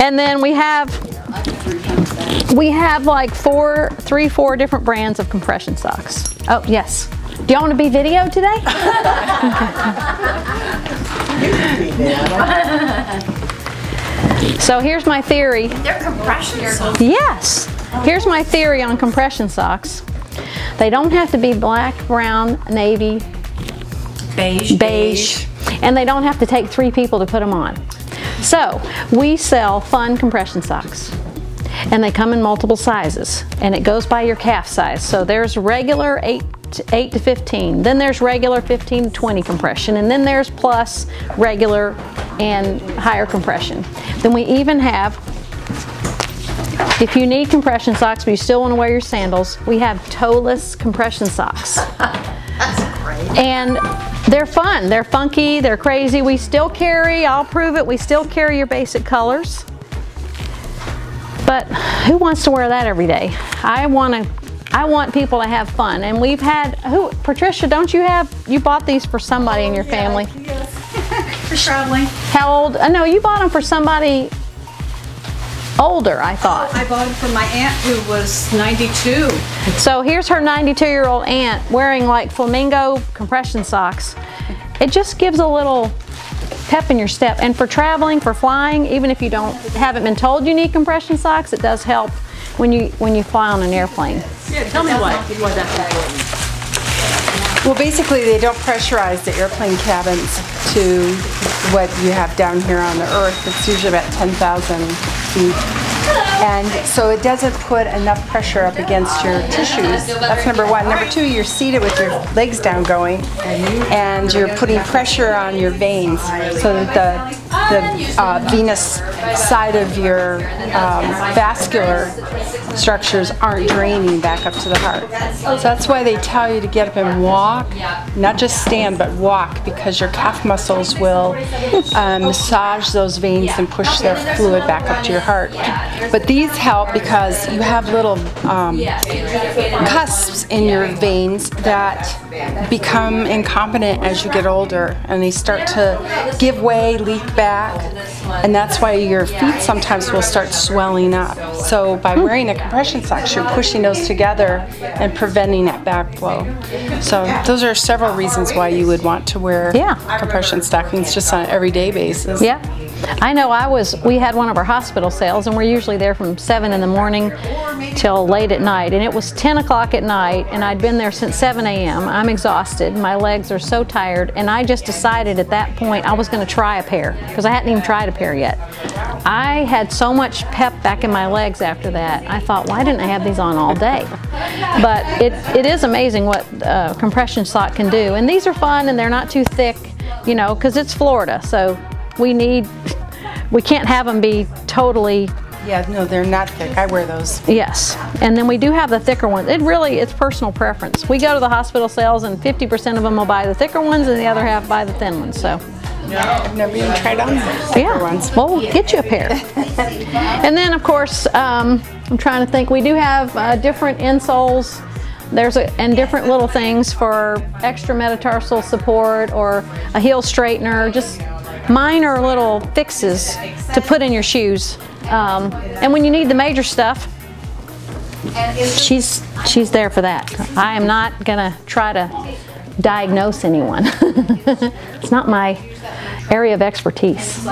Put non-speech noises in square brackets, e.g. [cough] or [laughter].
And then we have we have like four, three, four different brands of compression socks. Oh yes. Do y'all want to be video today? so here's my theory. They're compression socks. Yes. Here's my theory on compression socks. They don't have to be black, brown, navy, Beige. beige, and they don't have to take three people to put them on. So we sell fun compression socks. And they come in multiple sizes, and it goes by your calf size. So there's regular 8 to, 8 to 15, then there's regular 15 to 20 compression, and then there's plus regular and higher compression. Then we even have if you need compression socks but you still want to wear your sandals, we have toeless compression socks. [laughs] That's great. And they're fun, they're funky, they're crazy. We still carry, I'll prove it, we still carry your basic colors. But who wants to wear that every day? I want to I want people to have fun. And we've had who Patricia, don't you have you bought these for somebody in your oh, family? Yes. [laughs] For traveling. How old? Uh, I know you bought them for somebody older, I thought. I bought it from my aunt who was 92. So here's her 92 year old aunt wearing like flamingo compression socks. It just gives a little pep in your step. And for traveling, for flying, even if you don't haven't been told you need compression socks, it does help when you when you fly on an airplane. Yeah, Tell me why, why that's important. Well, basically, they don't pressurize the airplane cabins to what you have down here on the Earth. It's usually about 10,000 feet. And so it doesn't put enough pressure up against your tissues. That's number one. Number two, you're seated with your legs down going, and you're putting pressure on your veins so that the, the uh, venous side of your um, vascular structures aren't draining back up to the heart. So that's why they tell you to get up and walk, not just stand, but walk, because your calf muscles will um, massage those veins and push their fluid back up to your heart. But these help because you have little um, cusps in your veins that become incompetent as you get older, and they start to give way, leak back, and that's why your feet sometimes will start swelling up. So by wearing a compression socks, you're pushing those together and preventing that backflow. So those are several reasons why you would want to wear Yeah. compression stockings just on an everyday basis. Yeah. I know I was, we had one of our hospital sales and we're usually there from 7 in the morning till late at night. And it was 10 o'clock at night and I'd been there since 7 a.m. I'm exhausted. My legs are so tired. And I just decided at that point I was going to try a pair because I hadn't even tried a pair yet. I had so much pep back in my legs after that. I thought, why didn't I have these on all day? [laughs] But it, it is amazing what uh, compression sock can do. And these are fun and they're not too thick, you know, because it's Florida. So we need, we can't have them be totally, Yeah, no, they're not thick. I wear those. yes. And then we do have the thicker ones. It really, it's personal preference. We go to the hospital sales and 50% of them will buy the thicker ones and the other half buy the thin ones. So I've never even tried on yeah, ones. well, we'll get you a pair. [laughs] and then of course, um, I'm trying to think, we do have uh, different insoles. There's a, and different little things for extra metatarsal support or a heel straightener, just minor little fixes to put in your shoes. Um, and when you need the major stuff, she's she's there for that. I am not gonna try to diagnose anyone. [laughs] it's not my area of expertise.